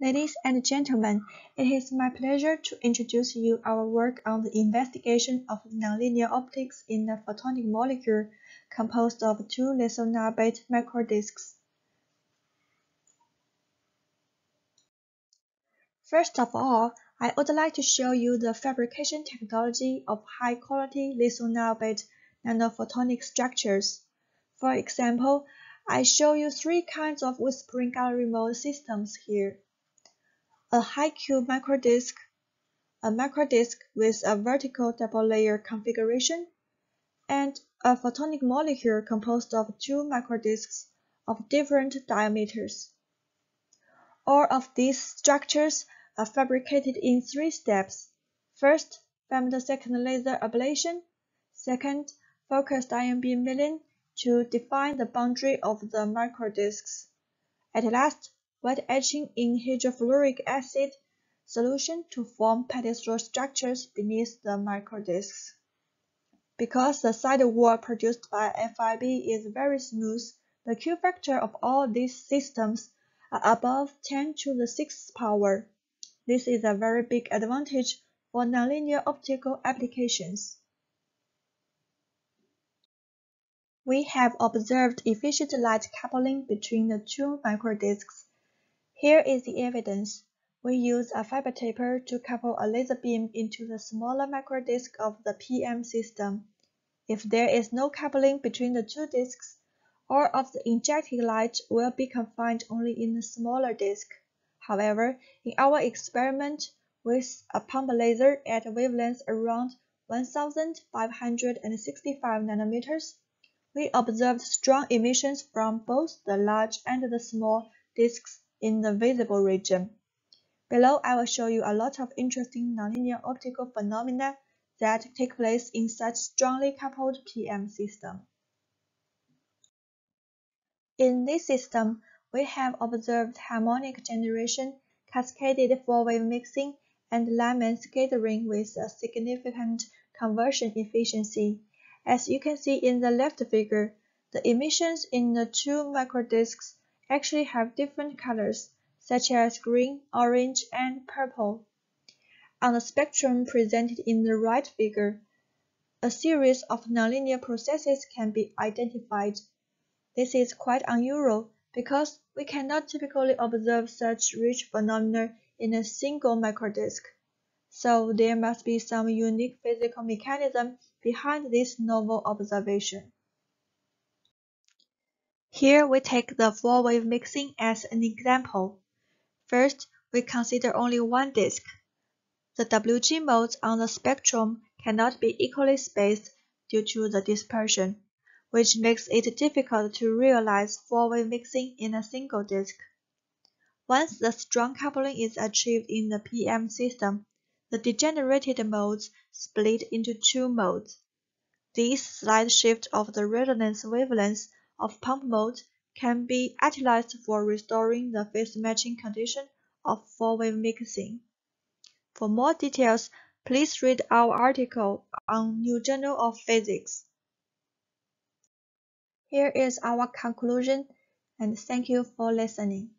Ladies and gentlemen, it is my pleasure to introduce you our work on the investigation of nonlinear optics in a photonic molecule composed of two lithium niobate microdisks. First of all, I would like to show you the fabrication technology of high-quality lithium niobate nanophotonic structures. For example, I show you three kinds of whispering gallery mode systems here a high-Q microdisk, a microdisk with a vertical double-layer configuration, and a photonic molecule composed of two microdisks of different diameters. All of these structures are fabricated in three steps. First, femtosecond laser ablation. Second, focused ion beam milling to define the boundary of the microdisks. At last, wet etching in hydrofluoric acid solution to form pedestal structures beneath the microdiscs. Because the sidewall produced by FIB is very smooth, the Q factor of all these systems are above 10 to the 6th power. This is a very big advantage for nonlinear optical applications. We have observed efficient light coupling between the two microdiscs here is the evidence. We use a fiber taper to couple a laser beam into the smaller microdisc of the PM system. If there is no coupling between the two discs, all of the injected light will be confined only in the smaller disc. However, in our experiment with a pump laser at a wavelength around 1565 nanometers, we observed strong emissions from both the large and the small discs in the visible region. Below I will show you a lot of interesting nonlinear optical phenomena that take place in such strongly coupled PM system. In this system, we have observed harmonic generation, cascaded four-wave mixing, and Raman scattering with a significant conversion efficiency. As you can see in the left figure, the emissions in the two microdisks actually have different colors, such as green, orange, and purple. On the spectrum presented in the right figure, a series of nonlinear processes can be identified. This is quite unusual because we cannot typically observe such rich phenomena in a single microdisk. So there must be some unique physical mechanism behind this novel observation. Here we take the four-wave mixing as an example. First, we consider only one disk. The WG modes on the spectrum cannot be equally spaced due to the dispersion, which makes it difficult to realize four-wave mixing in a single disk. Once the strong coupling is achieved in the PM system, the degenerated modes split into two modes. This slight shift of the resonance wavelengths of pump mode can be utilized for restoring the phase matching condition of four-wave mixing. For more details, please read our article on New Journal of Physics. Here is our conclusion, and thank you for listening.